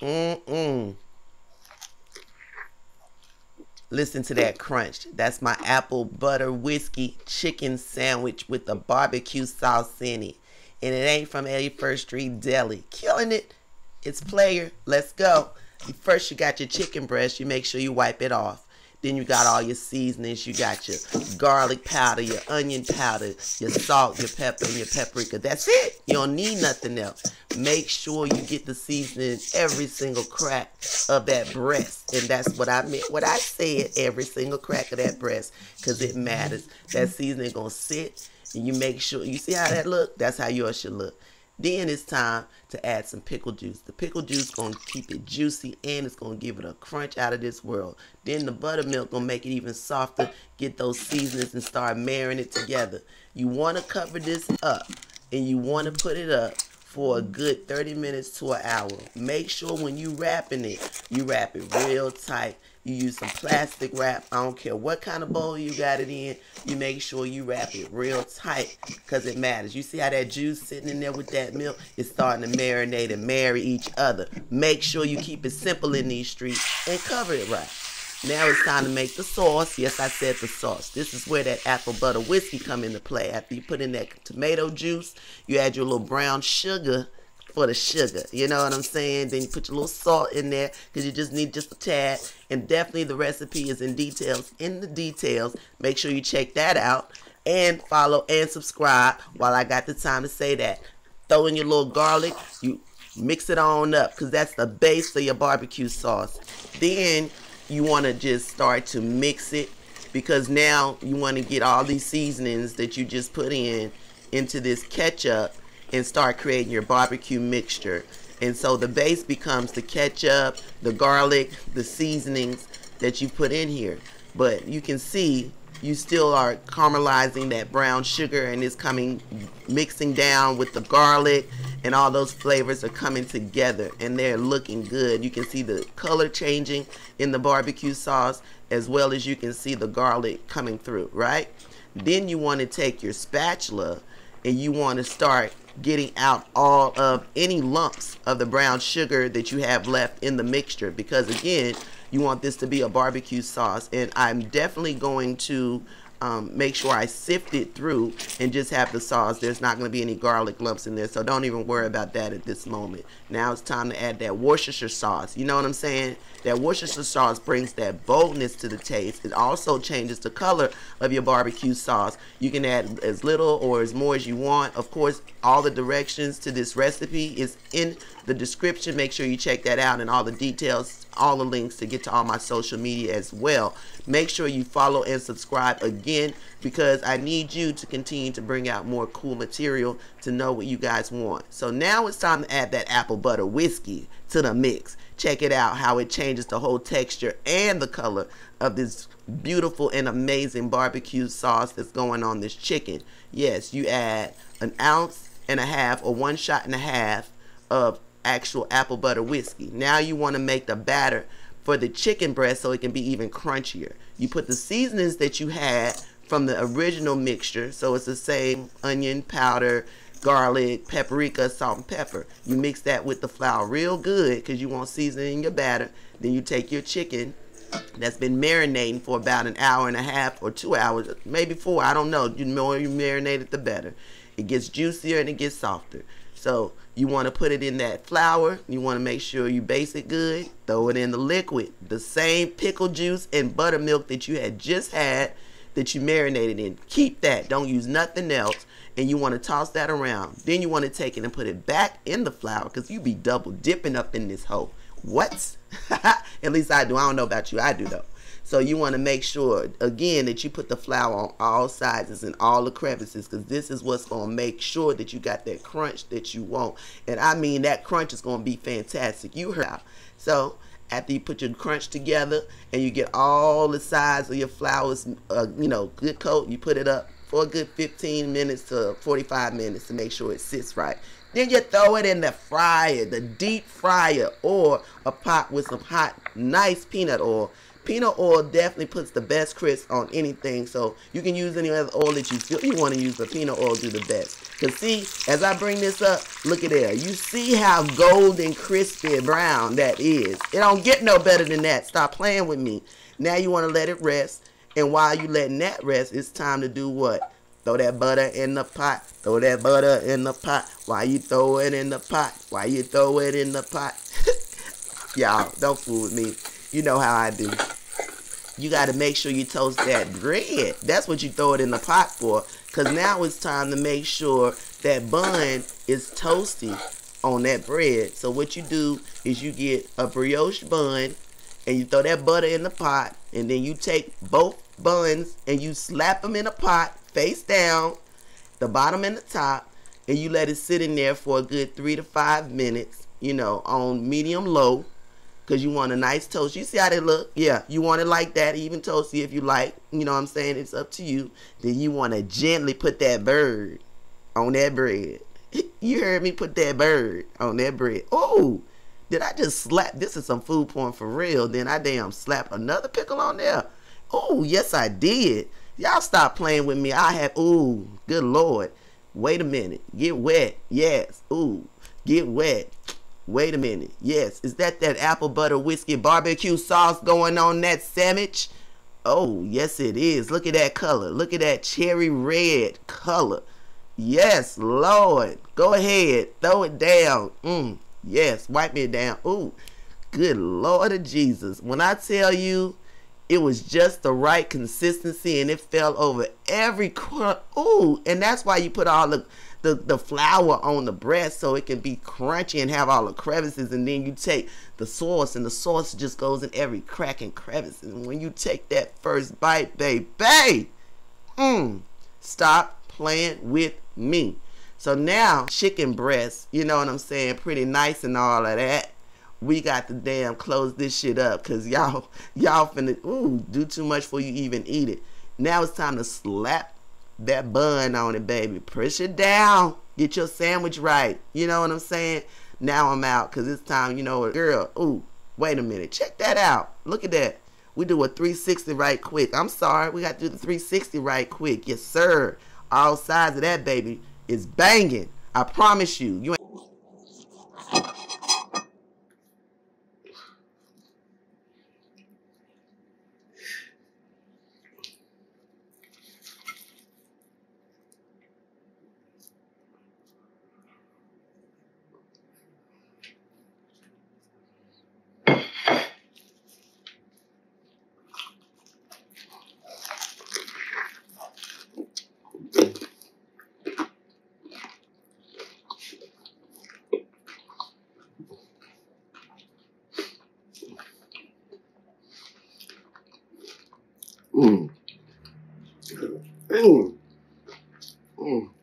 Mm-mm. Listen to that crunch. That's my apple butter whiskey chicken sandwich with the barbecue sauce in it. And it ain't from 81st Street Deli. Killing it. It's player. Let's go. First, you got your chicken breast. You make sure you wipe it off. Then you got all your seasonings. You got your garlic powder, your onion powder, your salt, your pepper, and your paprika. That's it. You don't need nothing else. Make sure you get the seasoning every single crack of that breast. And that's what I meant. What I said, every single crack of that breast. Because it matters. That seasoning going to sit. And you make sure. You see how that look? That's how yours should look. Then it's time to add some pickle juice. The pickle juice going to keep it juicy and it's going to give it a crunch out of this world. Then the buttermilk going to make it even softer. Get those seasonings and start marrying it together. You want to cover this up and you want to put it up for a good 30 minutes to an hour. Make sure when you wrapping it, you wrap it real tight you use some plastic wrap. I don't care what kind of bowl you got it in. You make sure you wrap it real tight because it matters. You see how that juice sitting in there with that milk? It's starting to marinate and marry each other. Make sure you keep it simple in these streets and cover it right. Now it's time to make the sauce. Yes, I said the sauce. This is where that apple butter whiskey come into play. After you put in that tomato juice, you add your little brown sugar for the sugar. You know what I'm saying? Then you put your little salt in there because you just need just a tad. And definitely the recipe is in details. In the details, make sure you check that out and follow and subscribe while I got the time to say that. Throw in your little garlic. You mix it on up because that's the base of your barbecue sauce. Then you want to just start to mix it because now you want to get all these seasonings that you just put in into this ketchup and start creating your barbecue mixture. And so the base becomes the ketchup, the garlic, the seasonings that you put in here. But you can see you still are caramelizing that brown sugar and it's coming mixing down with the garlic and all those flavors are coming together and they're looking good. You can see the color changing in the barbecue sauce as well as you can see the garlic coming through, right? Then you want to take your spatula and you want to start getting out all of any lumps of the brown sugar that you have left in the mixture. Because again you want this to be a barbecue sauce. And I'm definitely going to um, make sure I sift it through and just have the sauce. There's not going to be any garlic lumps in there, so don't even worry about that at this moment. Now it's time to add that Worcestershire sauce. You know what I'm saying? That Worcestershire sauce brings that boldness to the taste. It also changes the color of your barbecue sauce. You can add as little or as more as you want. Of course, all the directions to this recipe is in the description. Make sure you check that out and all the details, all the links to get to all my social media as well. Make sure you follow and subscribe again because I need you to continue to bring out more cool material to know what you guys want. So now it's time to add that apple butter whiskey to the mix. Check it out how it changes the whole texture and the color of this beautiful and amazing barbecue sauce that's going on this chicken. Yes, you add an ounce and a half or one shot and a half of actual apple butter whiskey. Now you want to make the batter for the chicken breast so it can be even crunchier. You put the seasonings that you had from the original mixture, so it's the same onion powder, garlic, paprika, salt, and pepper. You mix that with the flour real good because you want seasoning in your batter. Then you take your chicken that's been marinating for about an hour and a half or two hours, maybe four, I don't know. The more you marinate it, the better. It gets juicier and it gets softer. So you want to put it in that flour. You want to make sure you base it good. Throw it in the liquid. The same pickle juice and buttermilk that you had just had that you marinated in. Keep that. Don't use nothing else. And you want to toss that around. Then you want to take it and put it back in the flour because you be double dipping up in this hole. What? At least I do. I don't know about you. I do though. So you want to make sure, again, that you put the flour on all sizes and all the crevices because this is what's going to make sure that you got that crunch that you want. And I mean, that crunch is going to be fantastic. You heard. So after you put your crunch together and you get all the sides of your flours, uh, you know, good coat, you put it up for a good 15 minutes to 45 minutes to make sure it sits right. Then you throw it in the fryer, the deep fryer, or a pot with some hot, nice peanut oil peanut oil definitely puts the best crisp on anything. So you can use any other oil that you feel you want to use, but peanut oil do the best. Cause see, as I bring this up, look at there. You see how golden, crispy, brown that is. It don't get no better than that. Stop playing with me. Now you want to let it rest. And while you letting that rest, it's time to do what? Throw that butter in the pot. Throw that butter in the pot. Why you throw it in the pot? Why you throw it in the pot? Y'all, don't fool with me. You know how I do. You got to make sure you toast that bread. That's what you throw it in the pot for. Because now it's time to make sure that bun is toasty on that bread. So what you do is you get a brioche bun and you throw that butter in the pot and then you take both buns and you slap them in a pot face down, the bottom and the top, and you let it sit in there for a good three to five minutes, you know, on medium low because you want a nice toast. You see how they look? Yeah, you want it like that, even toasty if you like. You know what I'm saying? It's up to you. Then you want to gently put that bird on that bread. you heard me put that bird on that bread. Oh, did I just slap? This is some food porn for real. Then I damn slap another pickle on there. Oh, yes, I did. Y'all stop playing with me. I have, ooh, good lord. Wait a minute. Get wet. Yes. Ooh, get wet. Wait a minute. Yes. Is that that apple butter whiskey barbecue sauce going on that sandwich? Oh, yes, it is. Look at that color. Look at that cherry red color. Yes, Lord. Go ahead. Throw it down. Mm. Yes. Wipe me down. Ooh. Good Lord of Jesus. When I tell you it was just the right consistency and it fell over every corner. Ooh, and that's why you put all the, the, the flour on the breast so it can be crunchy and have all the crevices. And then you take the sauce and the sauce just goes in every crack and crevice. And when you take that first bite, baby, mmm, stop playing with me. So now chicken breast, you know what I'm saying, pretty nice and all of that we got to damn close this shit up because y'all y'all finna ooh do too much for you even eat it. Now it's time to slap that bun on it, baby. Push it down. Get your sandwich right. You know what I'm saying? Now I'm out because it's time, you know, girl, ooh, wait a minute. Check that out. Look at that. We do a 360 right quick. I'm sorry. We got to do the 360 right quick. Yes, sir. All sides of that, baby, is banging. I promise you. You Mm. Mm. Mm.